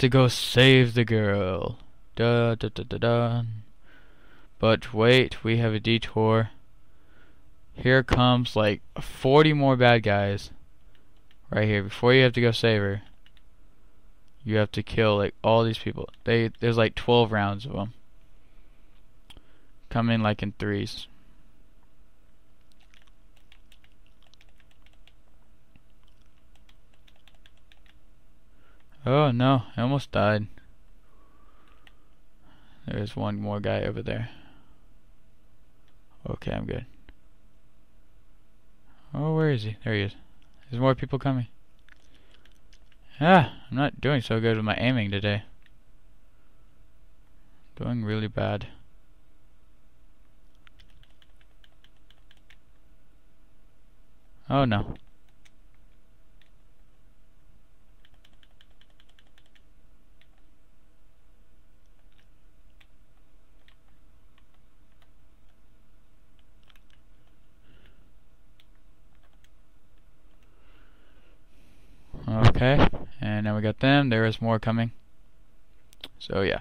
to go save the girl. Da da da da da. But wait, we have a detour. Here comes like 40 more bad guys. Right here, before you have to go save her. You have to kill like all these people. They there's like 12 rounds of them. Come in like in threes. Oh no, I almost died. There's one more guy over there. Okay, I'm good. Oh, where is he? There he is. There's more people coming. Ah, I'm not doing so good with my aiming today. Doing really bad. Oh no. Okay, and now we got them. There is more coming. So yeah.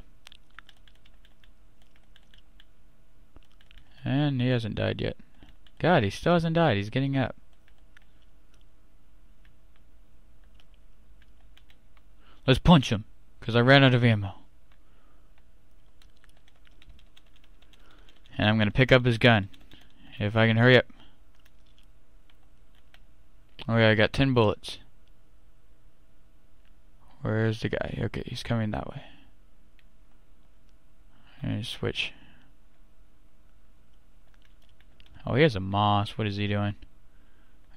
And he hasn't died yet. God, he still hasn't died. He's getting up. Let's punch him, because I ran out of ammo. And I'm going to pick up his gun. If I can hurry up. Oh, okay, I got 10 bullets. Where's the guy? Okay, he's coming that way. And switch. Oh, he has a moss. What is he doing?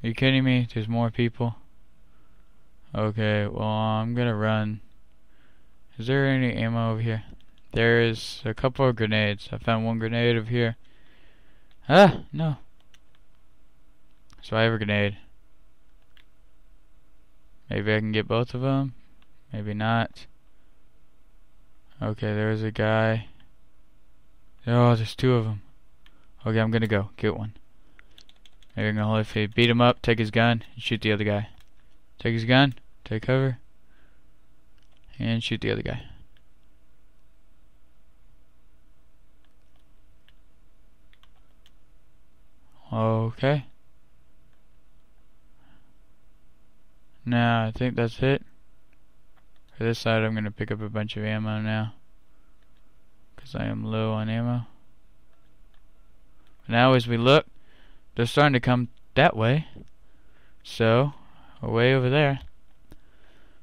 Are you kidding me? There's more people. Okay, well, I'm gonna run. Is there any ammo over here? There is a couple of grenades. I found one grenade over here. Ah, no. So I have a grenade. Maybe I can get both of them. Maybe not. Okay, there's a guy. Oh, there's two of them. Okay, I'm gonna go get one. Maybe I'm gonna hold if he beat him up, take his gun, and shoot the other guy. Take his gun, take cover, and shoot the other guy. Okay. Now, I think that's it. For this side, I'm going to pick up a bunch of ammo now. Because I am low on ammo. Now, as we look, they're starting to come that way. So, away over there.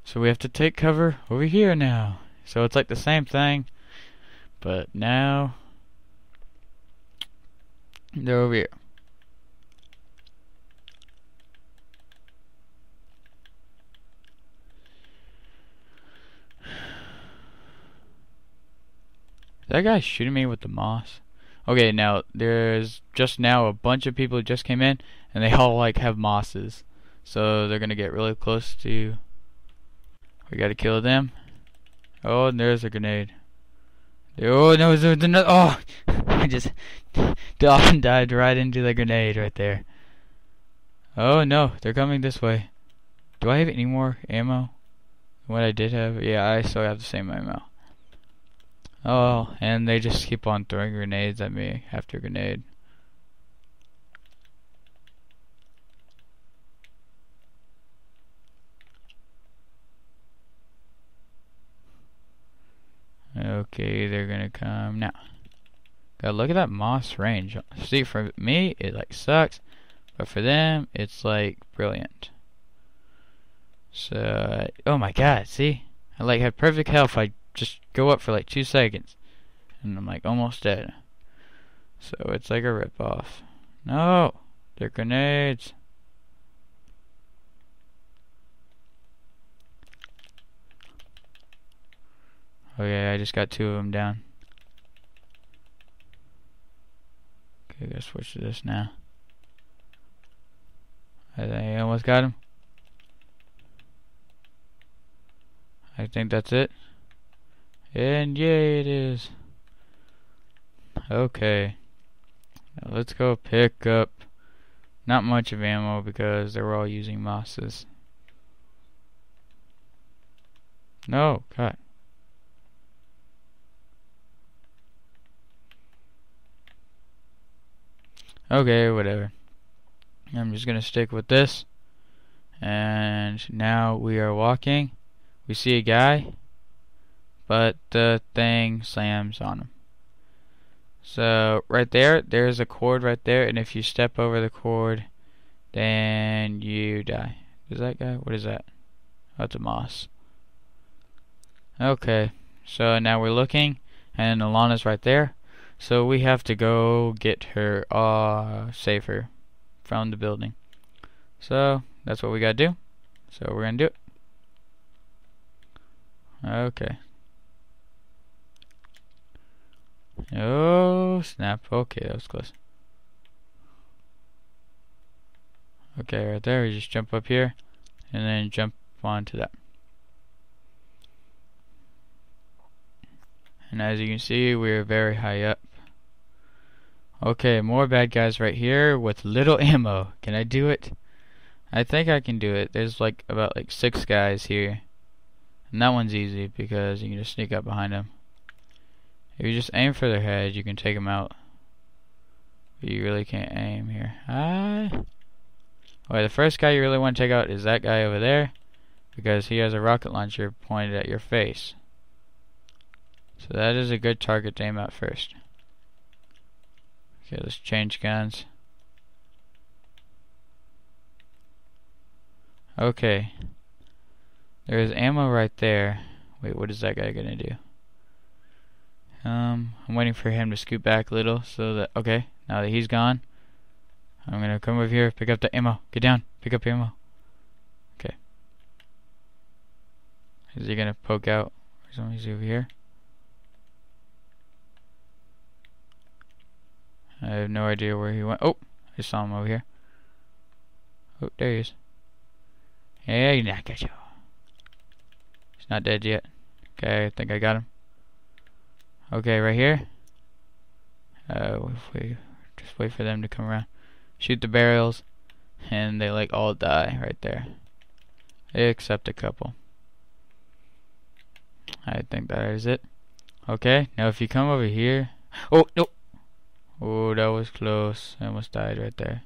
So we have to take cover over here now. So it's like the same thing. But now, they're over here. That guy shooting me with the moss. Okay, now there's just now a bunch of people who just came in, and they all like have mosses, so they're gonna get really close to. you. We gotta kill them. Oh, and there's a grenade. Oh no, there's another. Oh, I just dolphin dived right into the grenade right there. Oh no, they're coming this way. Do I have any more ammo? What I did have? Yeah, I still have the same ammo. Oh, and they just keep on throwing grenades at me after grenade. Okay, they're gonna come now. God, look at that moss range. See, for me, it like sucks, but for them, it's like brilliant. So, oh my God, see, I like had perfect health. I just go up for like two seconds. And I'm like almost dead. So it's like a ripoff. No! They're grenades! Okay, I just got two of them down. Okay, I gotta switch to this now. I almost got him. I think that's it. And yay it is. Okay. Now let's go pick up not much of ammo because they were all using mosses. No, cut. Okay, whatever. I'm just gonna stick with this. And now we are walking. We see a guy but the thing slams on him. So right there, there's a cord right there, and if you step over the cord, then you die. Is that guy? What is that? That's a moss. Okay, so now we're looking, and Alana's right there. So we have to go get her, uh, save her from the building. So that's what we gotta do. So we're gonna do it. Okay. Oh snap! Okay, that was close. Okay, right there. We just jump up here, and then jump onto that. And as you can see, we're very high up. Okay, more bad guys right here with little ammo. Can I do it? I think I can do it. There's like about like six guys here. And that one's easy because you can just sneak up behind them. If you just aim for their head, you can take them out. But you really can't aim here. Ah. Alright, the first guy you really want to take out is that guy over there. Because he has a rocket launcher pointed at your face. So that is a good target to aim at first. Okay, let's change guns. Okay. There's ammo right there. Wait, what is that guy gonna do? Um, I'm waiting for him to scoot back a little so that, okay, now that he's gone, I'm gonna come over here, pick up the ammo. Get down, pick up ammo. Okay. Is he gonna poke out? Somebody's over here. I have no idea where he went. Oh, I saw him over here. Oh, there he is. Hey, I got you. He's not dead yet. Okay, I think I got him. Okay, right here. Uh, if we just wait for them to come around, shoot the barrels, and they like all die right there, except a couple. I think that is it. Okay, now if you come over here, oh no, Oh, that was close. I almost died right there.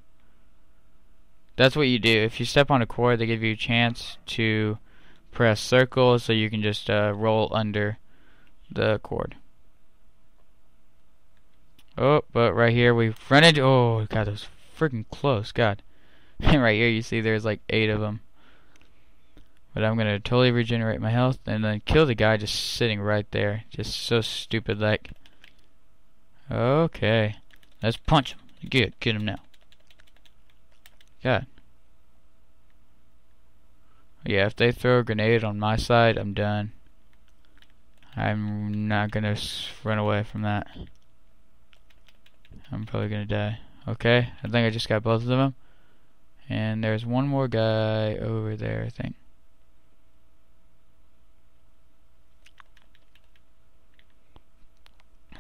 That's what you do. If you step on a cord, they give you a chance to press circle so you can just uh, roll under the cord. Oh, but right here we run into. Oh, God, that was freaking close. God. And right here you see there's like eight of them. But I'm gonna totally regenerate my health and then kill the guy just sitting right there. Just so stupid like. Okay. Let's punch him. Get, get him now. God. Yeah, if they throw a grenade on my side, I'm done. I'm not gonna run away from that. I'm probably gonna die. Okay, I think I just got both of them. And there's one more guy over there, I think.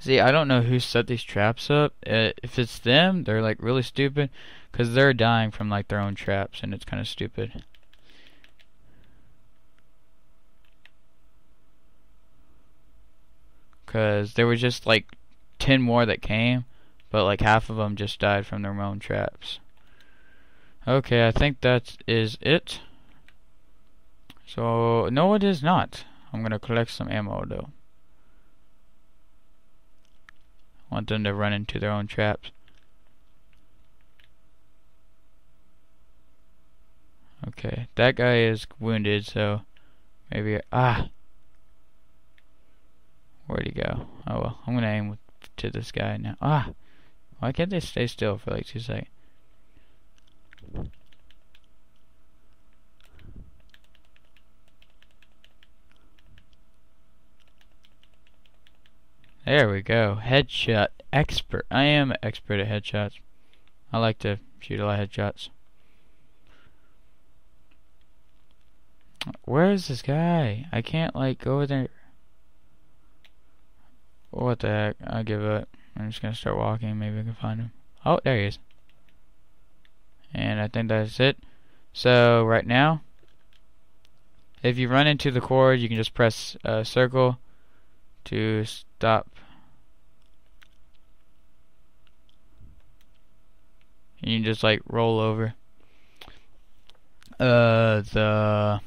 See, I don't know who set these traps up. Uh, if it's them, they're like really stupid because they're dying from like their own traps, and it's kind of stupid. Because there was just like 10 more that came, but like half of them just died from their own traps. Okay, I think that is it. So, no it is not. I'm gonna collect some ammo though. want them to run into their own traps. Okay, that guy is wounded, so maybe ah. Where'd he go? Oh well, I'm gonna aim to this guy now. Ah, why can't they stay still for like two seconds? There we go. Headshot expert. I am an expert at headshots. I like to shoot a lot of headshots. Where is this guy? I can't like go over there. What the heck? I give up. I'm just gonna start walking. Maybe I can find him. Oh, there he is. And I think that's it. So right now, if you run into the cord, you can just press uh, circle to stop and you just like roll over. Uh, the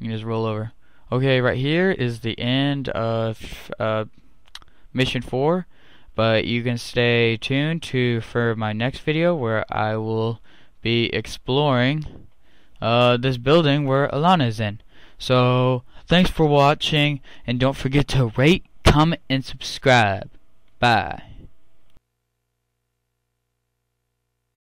you just roll over. Okay, right here is the end of uh, mission four, but you can stay tuned to for my next video where I will be exploring uh, this building where Alana is in. So thanks for watching, and don't forget to rate, comment, and subscribe. Bye.